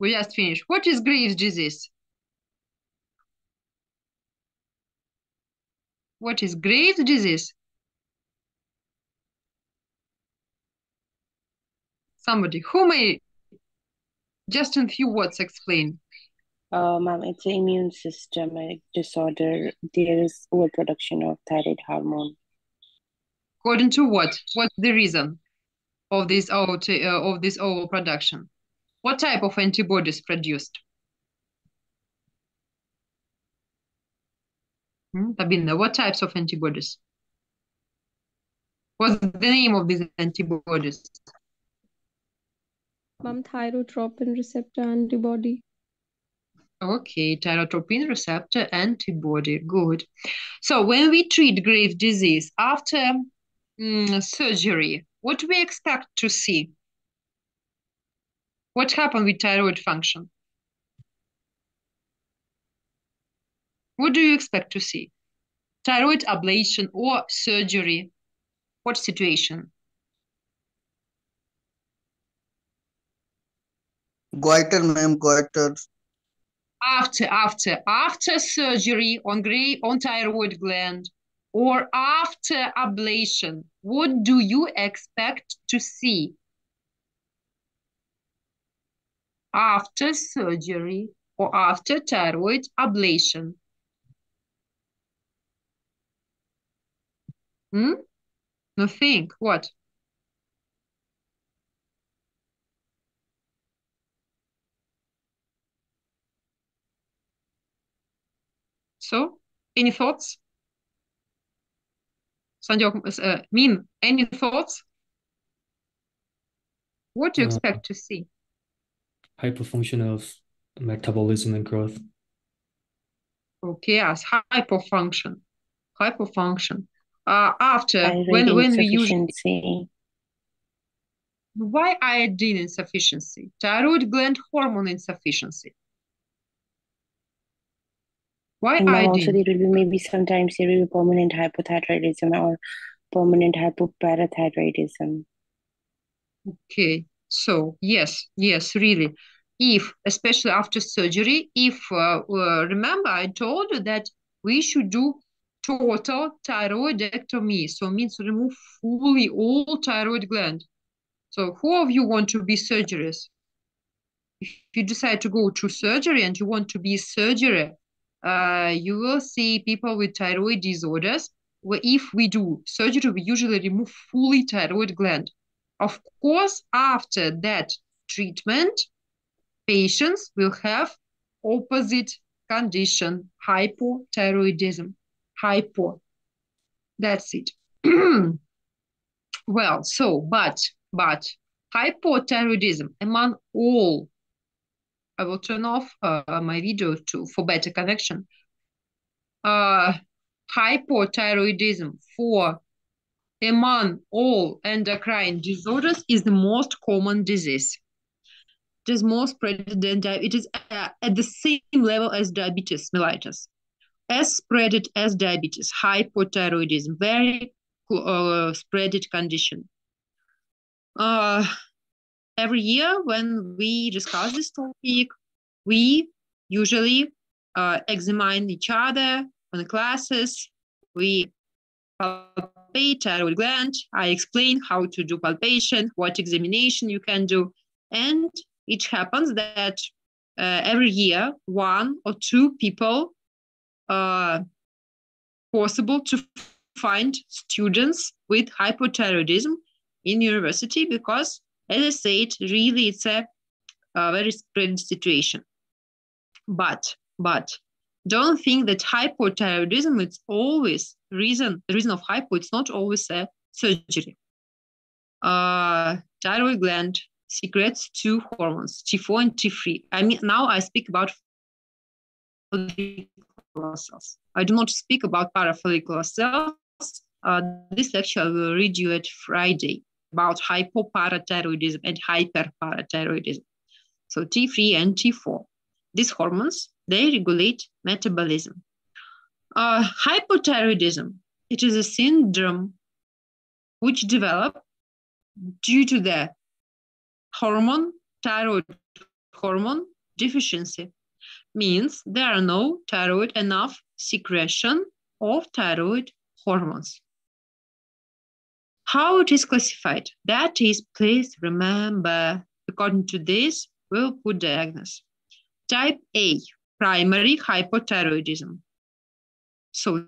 We just finished. What is Graves' disease? What is Graves' disease? Somebody who may just in few words explain. Ma'am, it's an immune systemic disorder. There is overproduction of thyroid hormone. According to what? What's the reason of this out uh, of this overproduction? What type of antibodies produced? Hmm? Tabina, what types of antibodies? What's the name of these antibodies? Mom, thyrotropin receptor antibody. Okay, thyrotropin receptor antibody. Good. So when we treat Graves' disease after mm, surgery, what do we expect to see? What happened with thyroid function? What do you expect to see? Thyroid ablation or surgery? What situation? Goiter, ma'am, goiter. After, after, after surgery on gray on thyroid gland or after ablation, what do you expect to see? After surgery or after thyroid ablation. Hmm? No, think. What? So, any thoughts? Sanjog, uh, Min, any thoughts? What do you expect to see? Hyperfunction of metabolism and growth. Okay, yes, hypofunction. Hypofunction. Uh, after, when, when we use, why iodine insufficiency? Thyroid gland hormone insufficiency. Why And ma'am, also there will be maybe sometimes there will be permanent hypothyroidism or permanent hypoparathyroidism. Okay, so yes, yes, really. If, especially after surgery, if, uh, uh, remember, I told you that we should do total thyroidectomy. So means remove fully all thyroid gland. So who of you want to be surgeries? If you decide to go to surgery and you want to be surgery, uh, you will see people with thyroid disorders. Where if we do surgery, we usually remove fully thyroid gland. Of course, after that treatment, patients will have opposite condition, hypothyroidism. Hypo. That's it. well, so, but, but, hypothyroidism among all, I will turn off uh, my video to for better connection. Uh, hypothyroidism for among all endocrine disorders is the most common disease. It is more spread than it is uh, at the same level as diabetes mellitus, as spread as diabetes, hypothyroidism, very uh, spreaded condition. Uh, every year when we discuss this topic, we usually uh, examine each other on the classes. We palpate thyroid gland. I explain how to do palpation, what examination you can do. And it happens that uh, every year, one or two people are possible to find students with hypothyroidism in university because, as I said, really it's a, a very spread situation. But, but don't think that hypothyroidism is always reason the reason of hypo it's not always a surgery. Uh thyroid gland secretes two hormones t4 and t3 i mean now i speak about follicular cells. I do not speak about parafollicular cells. Uh, this lecture i will read you at friday about hypoparathyroidism and hyperparathyroidism. So t3 and t4 these hormones they regulate metabolism. Uh, hypothyroidism, it is a syndrome which develop due to the hormone, thyroid hormone deficiency. Means there are no thyroid enough secretion of thyroid hormones. How it is classified? That is, please remember, according to this, we'll put diagnosis. Type A, primary hypothyroidism. So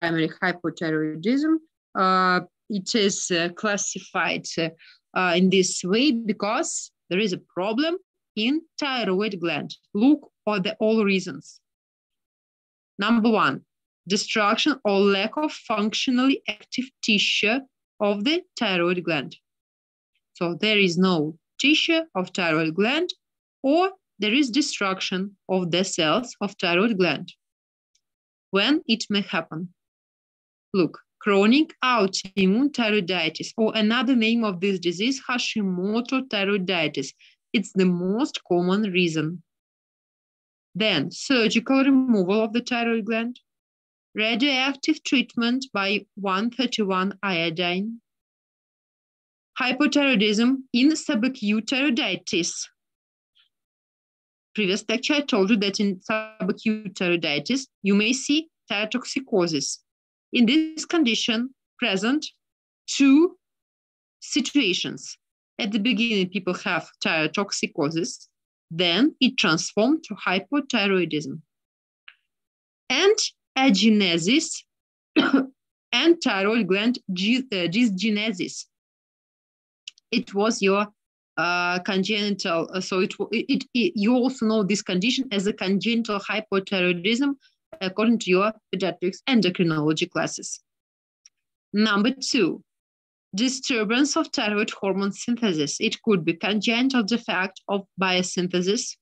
primary hypothyroidism, uh, it is uh, classified uh, in this way because there is a problem in thyroid gland. Look for the all reasons. Number one, destruction or lack of functionally active tissue of the thyroid gland. So there is no tissue of thyroid gland or there is destruction of the cells of thyroid gland. When it may happen? Look, chronic autoimmune thyroiditis, or another name of this disease, Hashimoto thyroiditis. It's the most common reason. Then surgical removal of the thyroid gland, radioactive treatment by 131 iodine, hypothyroidism in subacute thyroiditis. Previous lecture, I told you that in subacute thyroiditis, you may see thyrotoxicosis. In this condition, present two situations. At the beginning, people have thyrotoxicosis, then it transformed to hypothyroidism. And agenesis and thyroid gland uh, dysgenesis. It was your uh, congenital, uh, so it, it, it, you also know this condition as a congenital hypothyroidism according to your pediatrics endocrinology classes. Number two, disturbance of thyroid hormone synthesis. It could be congenital defect of biosynthesis,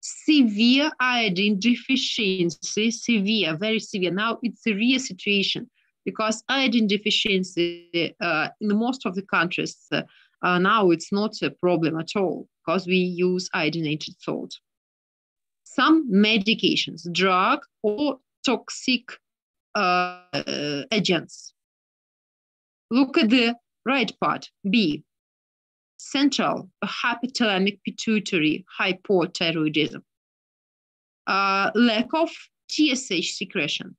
severe iodine deficiency, severe, very severe. Now it's a real situation because iodine deficiency uh, in most of the countries uh, uh, now it's not a problem at all because we use iodinated salt. Some medications, drug or toxic uh, agents. Look at the right part, B, central hypothalamic pituitary hypothyroidism. Uh, lack of TSH secretion.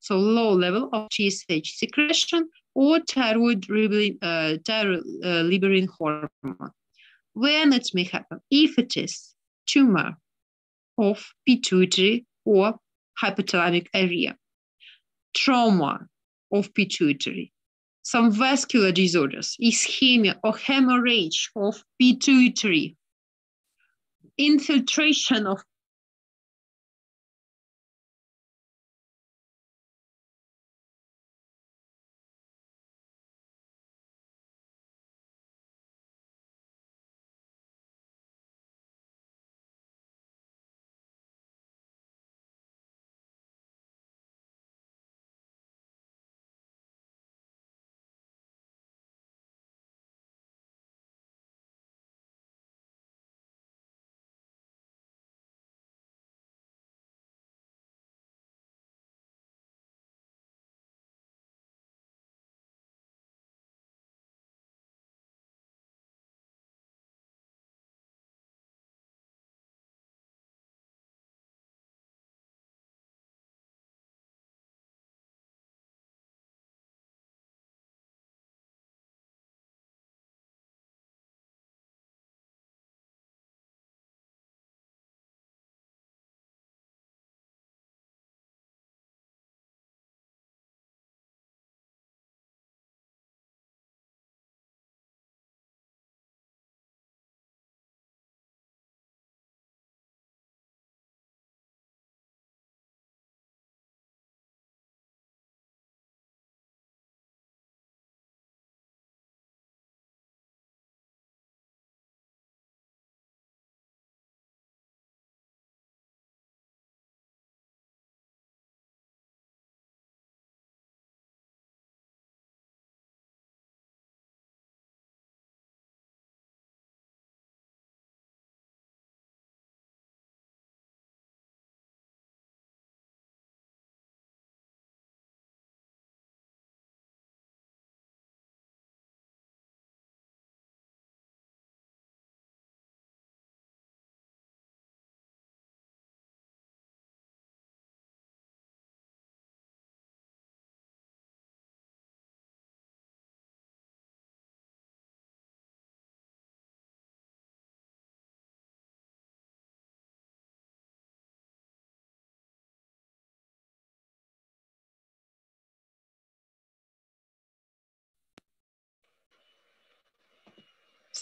So low level of TSH secretion or thyroid, uh, thyroid uh, liberin hormone. When it may happen, if it is tumor of pituitary or hypothalamic area, trauma of pituitary, some vascular disorders, ischemia or hemorrhage of pituitary, infiltration of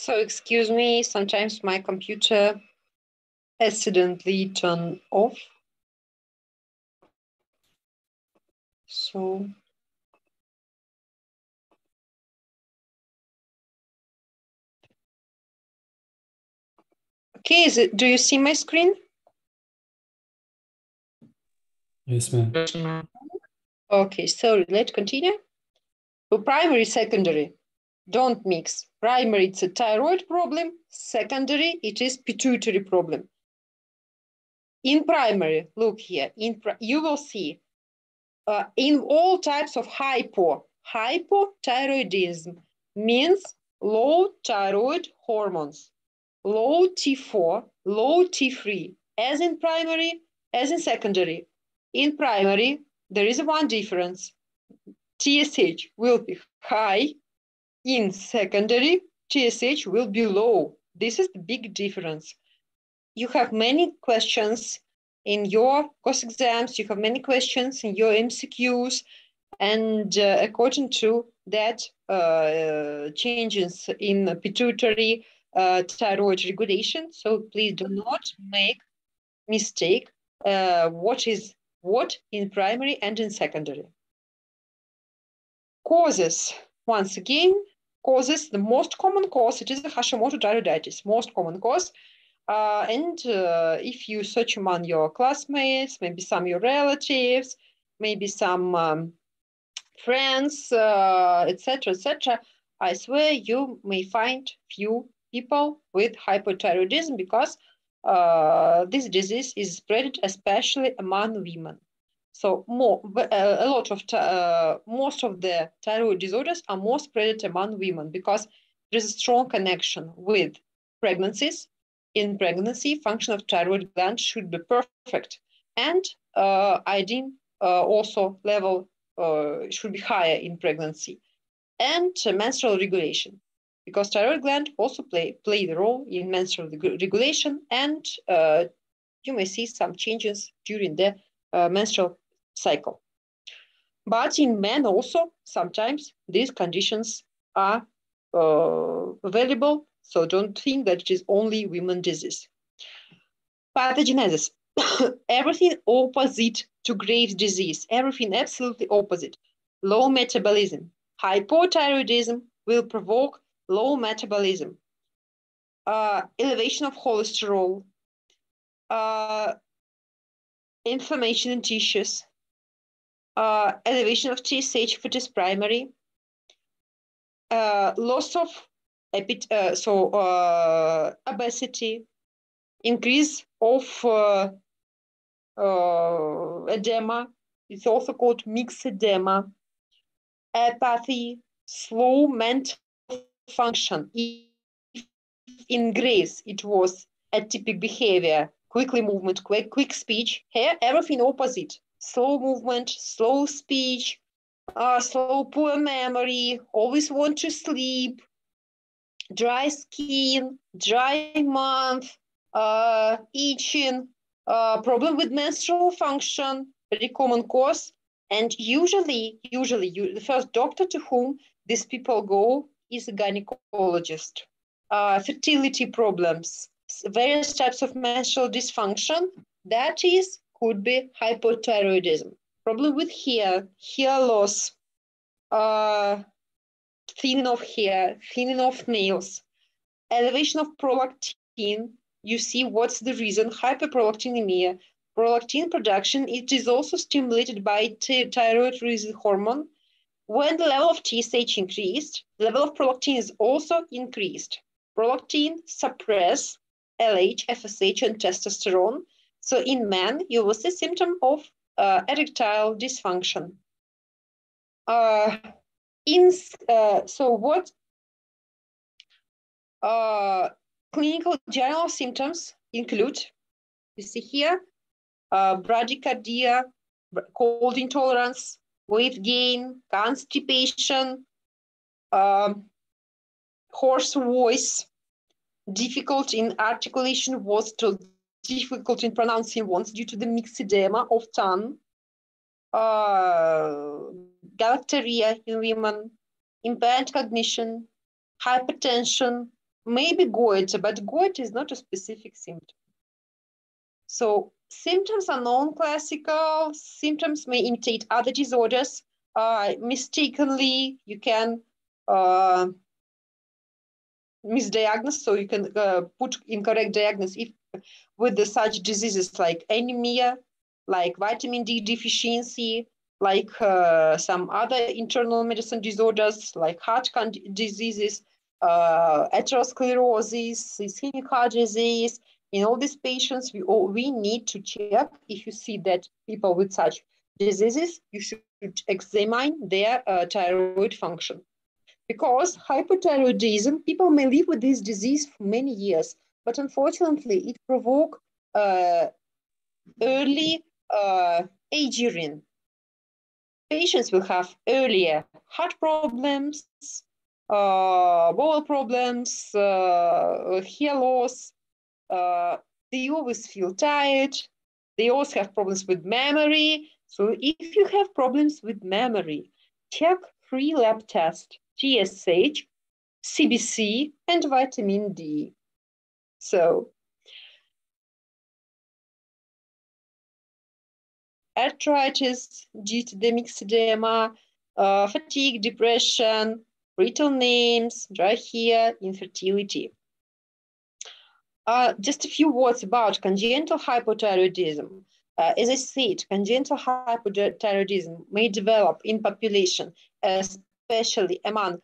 So excuse me, sometimes my computer accidentally turn off. So Okay, is it, do you see my screen? Yes, ma'am. Okay, so let's continue. So primary, secondary, don't mix. Primary, it's a thyroid problem. Secondary, it is pituitary problem. In primary, look here, in you will see uh, in all types of hypo, hypothyroidism means low thyroid hormones, low T4, low T3, as in primary, as in secondary. In primary, there is one difference. TSH will be high. In secondary, TSH will be low. This is the big difference. You have many questions in your course exams, you have many questions in your MCQs, and uh, according to that, uh, changes in pituitary uh, thyroid regulation. So please do not make mistake uh, what is what in primary and in secondary. Causes, once again, causes, the most common cause, it is the Hashimoto thyroiditis, most common cause. Uh, and uh, if you search among your classmates, maybe some your relatives, maybe some um, friends, etc., etc., I swear you may find few people with hypothyroidism because uh, this disease is spread especially among women. So more, uh, a lot of, uh, most of the thyroid disorders are more spread among women because there is a strong connection with pregnancies. In pregnancy, function of thyroid gland should be perfect. And uh, iodine uh, also level uh, should be higher in pregnancy. And menstrual regulation because thyroid gland also play, play the role in menstrual regulation and uh, you may see some changes during the uh, menstrual cycle. But in men also, sometimes these conditions are uh, available, so don't think that it is only women disease. Pathogenesis, everything opposite to Graves' disease, everything absolutely opposite. Low metabolism, hypothyroidism will provoke low metabolism, uh, elevation of cholesterol, uh, inflammation in tissues, uh, elevation of TSH, which is primary, uh, loss of uh, so uh, obesity, increase of uh, uh, edema. It's also called myxedema, apathy, slow mental function. If in Graves it was atypic behavior, quickly movement, quick, quick speech, here everything opposite. Slow movement, slow speech, uh, slow poor memory, always want to sleep, dry skin, dry month, uh, itching, uh, problem with menstrual function, very common cause. And usually, usually you, the first doctor to whom these people go is a gynecologist. Uh, fertility problems, various types of menstrual dysfunction, that is, could be hypothyroidism. Problem with hair, hair loss, uh, thinning of hair, thinning of nails, elevation of prolactin. You see what's the reason, hyperprolactinemia. Prolactin production, it is also stimulated by thyroid release hormone, when the level of TSH increased, the level of prolactin is also increased. Prolactin suppress LH, FSH, and testosterone. So in men, you will see symptom of uh, erectile dysfunction. Uh, in uh, so what uh, clinical general symptoms include? You see here, uh, bradycardia, cold intolerance, weight gain, constipation, um, hoarse voice, difficult in articulation words to difficult in pronouncing words due to the myxedema of tongue, uh, galactorrhea in women, impaired cognition, hypertension, maybe goiter, but goiter is not a specific symptom. So symptoms are non-classical. Symptoms may imitate other disorders. Uh, mistakenly, you can uh, misdiagnose, so you can uh, put incorrect diagnosis if, with the such diseases like anemia, like vitamin D deficiency, like uh, some other internal medicine disorders, like heart diseases, uh, atherosclerosis, ischemic heart disease. In all these patients, we, all, we need to check if you see that people with such diseases, you should examine their uh, thyroid function. Because hypothyroidism, people may live with this disease for many years, but unfortunately it provoke uh, early uh, aging. Patients will have earlier heart problems, uh, bowel problems, uh, hair loss. Uh, they always feel tired. They also have problems with memory. So if you have problems with memory, check free lab test, TSH, CBC, and vitamin D. So arthritis due to myxedema, uh, fatigue, depression, brittle names, dry hair, infertility. Uh, just a few words about congenital hypothyroidism. Uh, as I said, congenital hypothyroidism may develop in population, especially among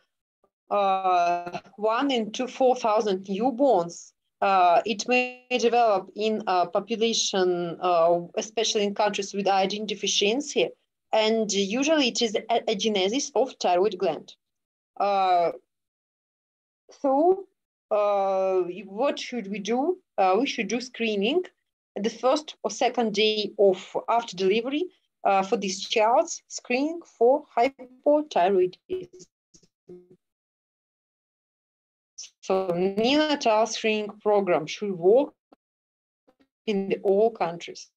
uh, one in two, 4,000 newborns. Uh, it may develop in a population, uh, especially in countries with iodine deficiency, and usually it is a, agenesis of thyroid gland. Uh, so uh, what should we do? Uh, we should do screening the first or second day of after delivery uh, for these child, screening for hypothyroidism. So neonatal screening program should work in all countries.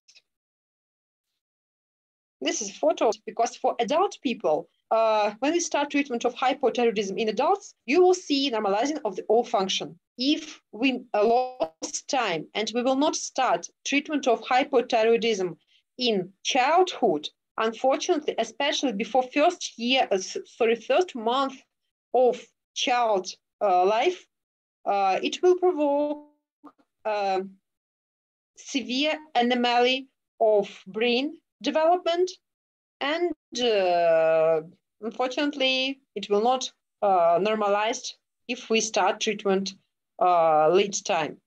This is photos because for adult people, uh, when we start treatment of hypothyroidism in adults, you will see normalizing of the O function. If we lost time and we will not start treatment of hypothyroidism in childhood, unfortunately, especially before first year, uh, sorry, first month of child uh, life, uh, it will provoke severe anomaly of brain development and uh, unfortunately, it will not uh, normalize if we start treatment uh, late time.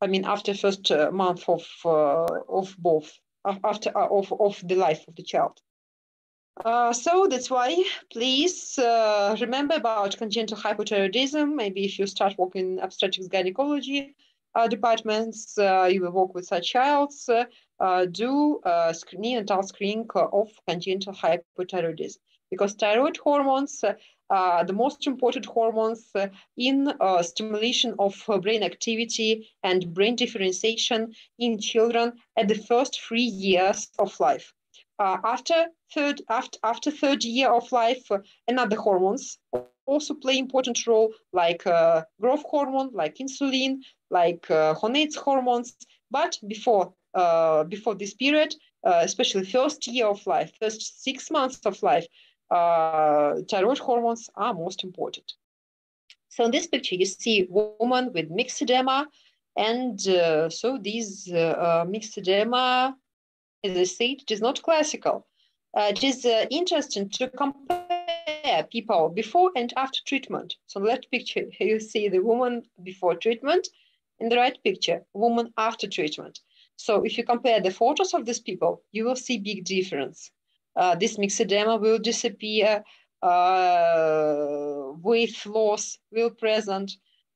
I mean, after first uh, month of of both, after of of the life of the child. Uh, so that's why please uh, remember about congenital hypothyroidism. Maybe if you start working in obstetrics gynecology uh, departments, you will work with such child. do neonatal screening of congenital hypothyroidism because thyroid hormones uh, the most important hormones uh, in uh, stimulation of brain activity and brain differentiation in children at the first three years of life. After third after, after third year of life, another hormones also play important role like uh, growth hormone, like insulin, like uh, hormones. But before uh, before this period, especially first year of life, first six months of life, uh, thyroid hormones are most important. So in this picture, you see woman with myxedema. And uh, so these uh, myxedema, as I said, it is not classical. Uh, it is uh, interesting to compare people before and after treatment. So left picture, you see the woman before treatment. In the right picture, woman after treatment. So if you compare the photos of these people, you will see big difference uh, this myxedema will disappear, uh, weight loss will present.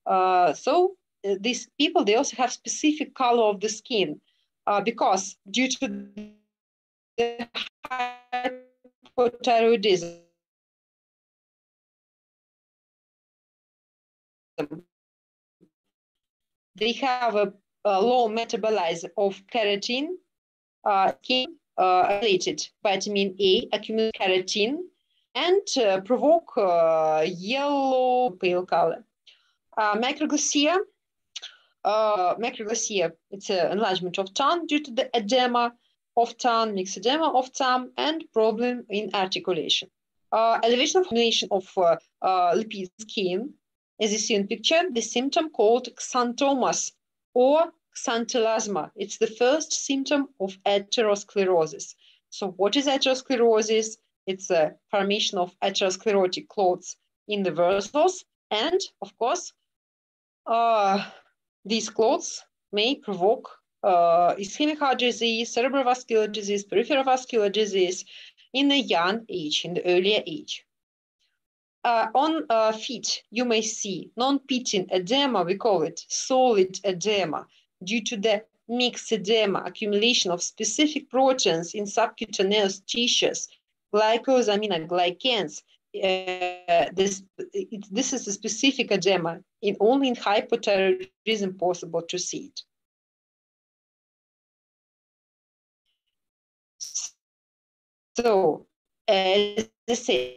Uh, so uh, these people, they also have specific color of the skin uh, because due to the hypothyroidism, they have a, a low metabolism of carotene, uh, uh, related vitamin A accumulate carotene and uh, provoke uh, yellow pale color. Uh, macroglossia. Uh, macroglossia, it's an enlargement of tongue due to the edema of tongue, myxedema of tongue, and problem in articulation. Uh, elevation of formation of uh, uh, lipid skin, as you see in picture, the symptom called xanthomas or xanthelasma. It's the first symptom of atherosclerosis. So what is atherosclerosis? It's a formation of atherosclerotic clots in the vessels. And of course, uh, these clots may provoke uh, ischemic heart disease, cerebrovascular disease, peripheral vascular disease in the young age, in the earlier age. Uh, on uh, feet, you may see non-pitting edema, we call it solid edema, due to the myxedema, accumulation of specific proteins in subcutaneous tissues, glycosaminoglycans. Uh, this, it, this is a specific edema, in only in hypothyroidism possible to see it. So, as I said,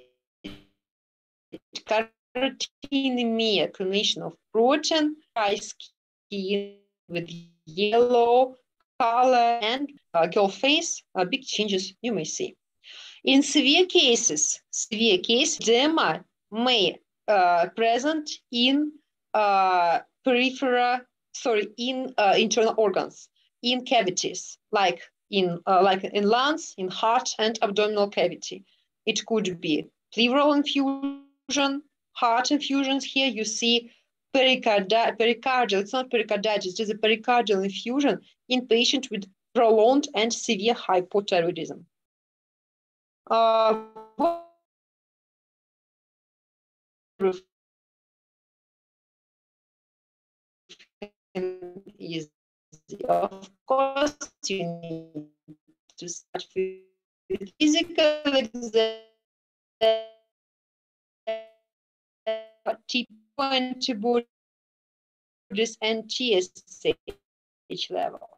carotenemia, accumulation of protein, dry skin with yellow color and uh, girl face, uh, big changes you may see. In severe cases, severe case, edema may uh, present in uh, peripheral, sorry, in uh, internal organs, in cavities, like in uh, like in lungs, in heart and abdominal cavity. It could be pleural effusion, heart effusions. Here you see pericardi pericardial, it's not pericarditis, it's a pericardial effusion in patient with prolonged and severe hypothyroidism. Uh, of course you need to start with physical exam T antibodies and TSH level.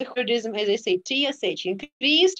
Hypothyroidism, as I say, TSH increased,